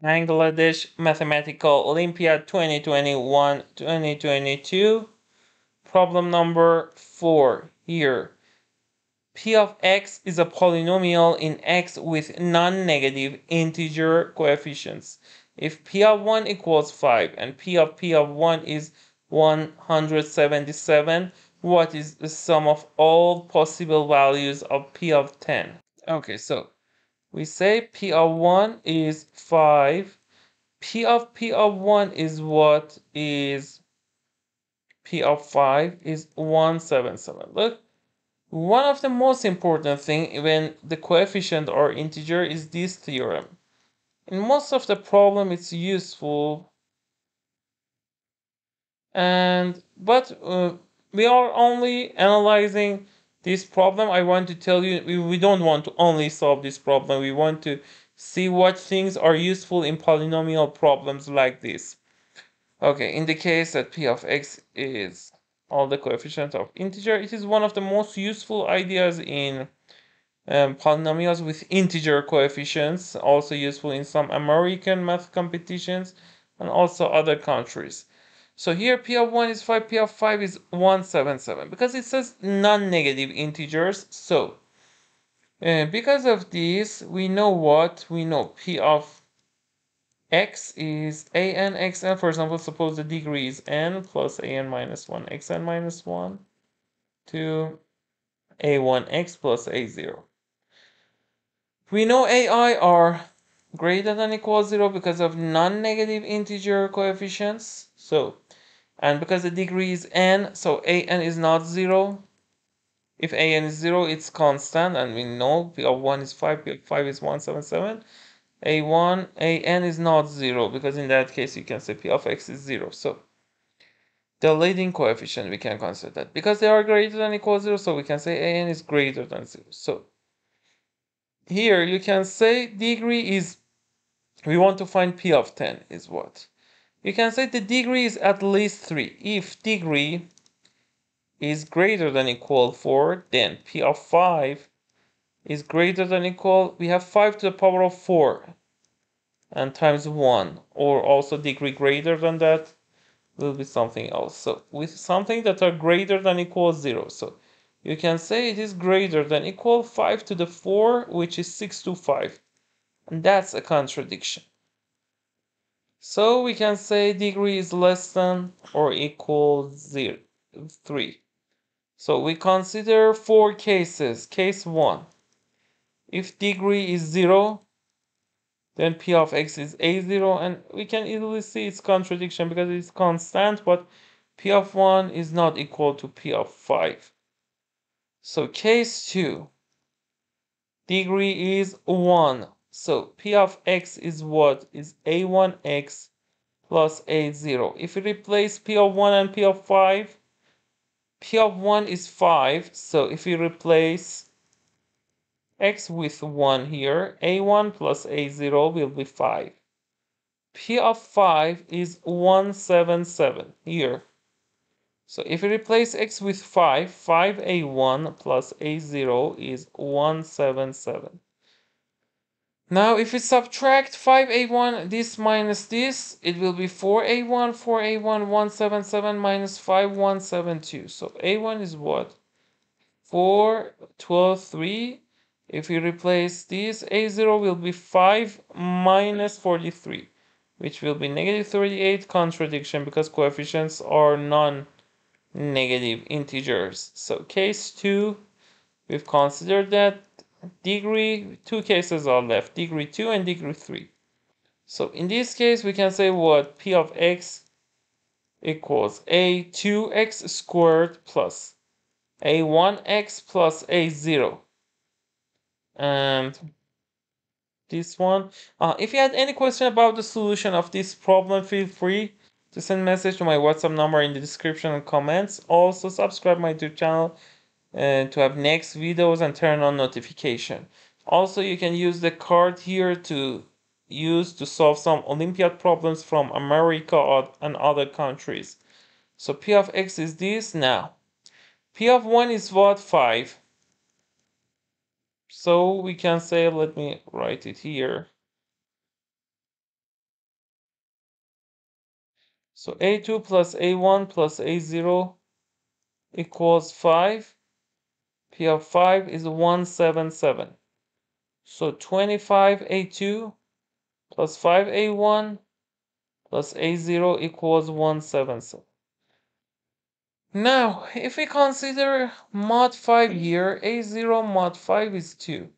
Bangladesh Mathematical Olympiad 2021-2022. Problem number 4 here. p of x is a polynomial in x with non-negative integer coefficients. If p of 1 equals 5 and p of p of 1 is 177, what is the sum of all possible values of p of 10? Okay, so we say P of 1 is 5. P of P of 1 is what is P of 5 is 177. Look, one of the most important thing when the coefficient or integer is this theorem. In most of the problem it's useful and but uh, we are only analyzing this problem, I want to tell you we, we don't want to only solve this problem. We want to see what things are useful in polynomial problems like this. Okay, in the case that p of x is all the coefficients of integer, it is one of the most useful ideas in um, polynomials with integer coefficients, also useful in some American math competitions and also other countries. So here P of 1 is 5, P of 5 is 177 because it says non-negative integers. So uh, because of this, we know what? We know P of x is a n x n. For example, suppose the degree is n plus a n minus 1 x n minus 1 to a1x plus a0. We know ai are greater than or equal 0 because of non-negative integer coefficients. So and because the degree is n so an is not 0 if an is 0 it's constant and we know p of 1 is 5 p of 5 is 177 a1 an is not 0 because in that case you can say p of x is 0 so the leading coefficient we can consider that. Because they are greater than equal 0 so we can say an is greater than 0 so here you can say degree is we want to find p of 10 is what you can say the degree is at least 3. If degree is greater than equal 4, then p of 5 is greater than equal, we have 5 to the power of 4 and times 1, or also degree greater than that will be something else. So with something that are greater than equal 0. So you can say it is greater than equal 5 to the 4, which is 6 to 5. And that's a contradiction. So we can say degree is less than or equal zero, 3. So we consider four cases. Case 1. If degree is 0, then p of x is a0 and we can easily see its contradiction because it's constant but p of 1 is not equal to p of 5. So case 2. Degree is 1 so p of x is what? Is a1x plus a0. If we replace p of 1 and p of 5, p of 1 is 5. So if we replace x with 1 here, a1 plus a0 will be 5. p of 5 is 177 here. So if we replace x with 5, 5a1 plus a0 is 177. Now if we subtract 5a1 this minus this, it will be 4a1, 4a1, 177 minus 5, 172. So a1 is what? 4, 12, 3. If we replace this, a0 will be 5 minus 43, which will be negative 38 contradiction because coefficients are non-negative integers. So case 2, we've considered that degree, two cases are left, degree 2 and degree 3. So in this case, we can say what p of x equals a2x squared plus a1x plus a0. And this one. Uh, if you had any question about the solution of this problem, feel free to send message to my WhatsApp number in the description and comments. Also, subscribe my YouTube channel uh, to have next videos and turn on notification. Also, you can use the card here to use to solve some Olympiad problems from America and other countries. So P of X is this now. P of 1 is what? 5. So we can say, let me write it here. So A2 plus A1 plus A0 equals 5. P of 5 is 177. So 25A2 plus 5A1 plus A0 equals 177. Now, if we consider mod 5 here, A0 mod 5 is 2.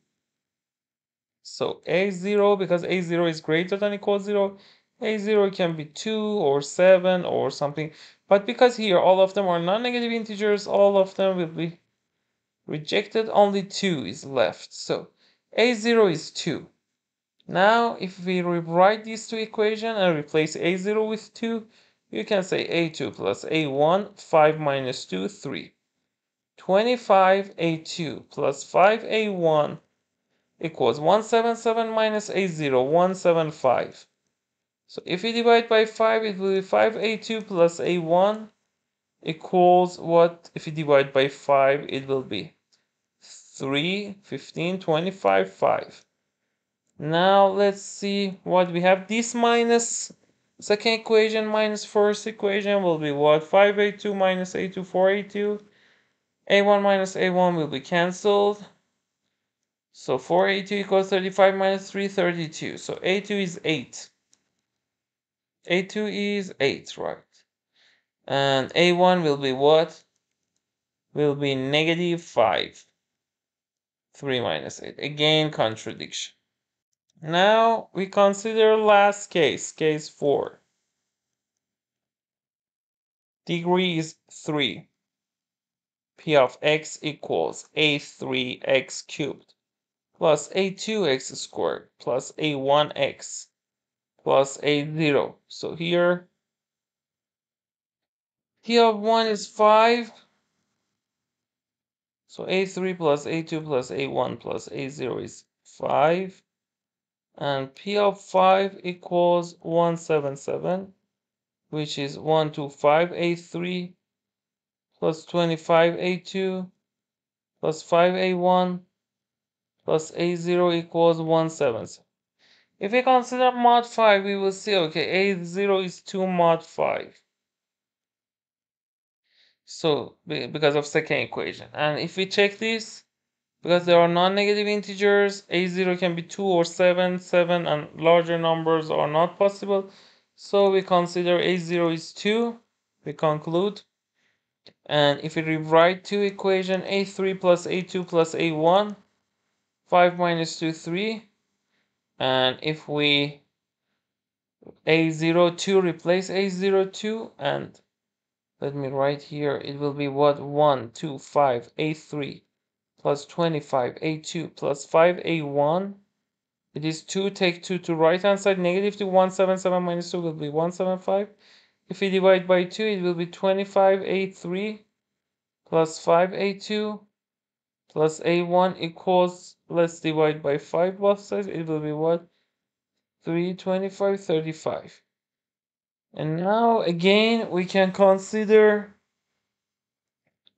So A0, because A0 is greater than equals 0, A0 can be 2 or 7 or something. But because here all of them are non-negative integers, all of them will be rejected. Only 2 is left. So A0 is 2. Now, if we rewrite these two equations and replace A0 with 2, you can say A2 plus A1, 5 minus 2, 3. 25A2 plus 5A1 equals 177 minus A0, 175. So if we divide by 5, it will be 5A2 plus A1 equals what? If we divide by 5, it will be 3, 15, 25, 5. Now let's see what we have. This minus second equation minus first equation will be what? 5a2 minus a2, 4a2. a1 minus a1 will be cancelled. So 4a2 equals 35 minus 3, 32. So a2 is 8. a2 is 8, right? And a1 will be what? Will be negative 5. 3 minus 8. Again, contradiction. Now we consider last case, case 4. Degree is 3. P of x equals a3x cubed plus a2x squared plus a1x plus a0. So here P of 1 is 5. So a3 plus a2 plus a1 plus a0 is 5 and P of 5 equals 177 which is 125A3 plus 25A2 plus 5A1 plus A0 equals 177. If we consider mod 5, we will see, okay, A0 is 2 mod 5. So, because of second equation. And if we check this, because there are non-negative integers a0 can be 2 or 7 7 and larger numbers are not possible. So we consider a0 is 2 we conclude. And if we rewrite two equation a3 plus a2 plus a1 5 minus 2 3 and if we a0 2 replace a0 2 and let me write here it will be what 1 2 5 a3 plus 25, a2 plus 5a1. It is 2, take 2 to right hand side, negative to 177 minus 2 will be 175. If we divide by 2, it will be 25a3 plus 5a2 plus a1 equals, let's divide by 5 both sides, it will be what? 3, 25, 35. And now again, we can consider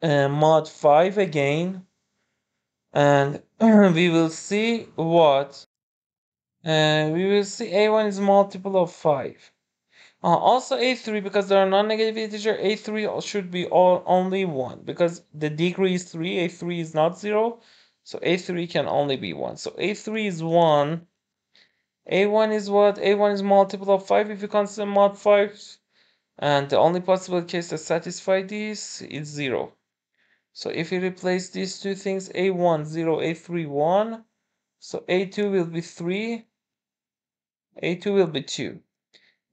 uh, mod 5 again. And we will see what uh, we will see a1 is multiple of 5 uh, also a3 because there are non-negative integer a3 should be all only 1 because the degree is 3 a3 is not 0 so a3 can only be 1 so a3 is 1 a1 is what? A1 is multiple of 5 if you consider mod 5 and the only possible case that satisfy this is 0 so if we replace these two things, A1, 0, A3, 1, so A2 will be 3, A2 will be 2.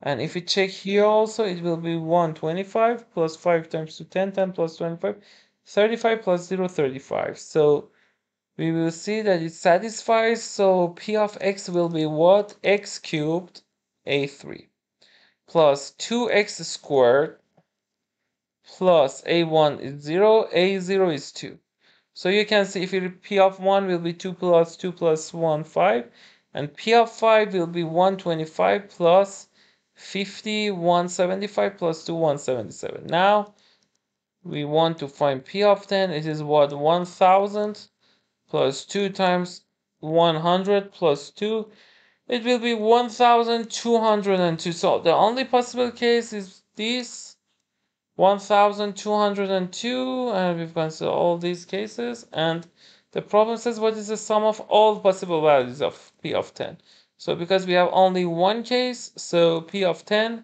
And if we check here also, it will be 125 plus 5 times 2, 10, 10 plus 25, 35 plus 0, 35. So we will see that it satisfies. So P of x will be what? x cubed A3 plus 2x squared plus a1 is 0, a0 is 2. So you can see if p of 1 will be 2 plus 2 plus 1, 5. And p of 5 will be 125 plus 50, 175 plus 2, 177. Now we want to find p of 10. It is what? 1000 plus 2 times 100 plus 2. It will be 1202. So the only possible case is this 1202 and we've gone through all these cases and the problem says what is the sum of all possible values of p of 10 so because we have only one case so p of 10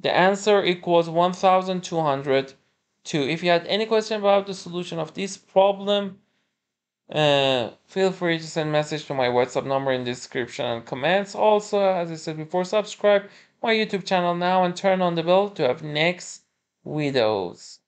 the answer equals 1202 if you had any question about the solution of this problem uh, feel free to send message to my whatsapp number in description and comments. Also as i said before subscribe my youtube channel now and turn on the bell to have next videos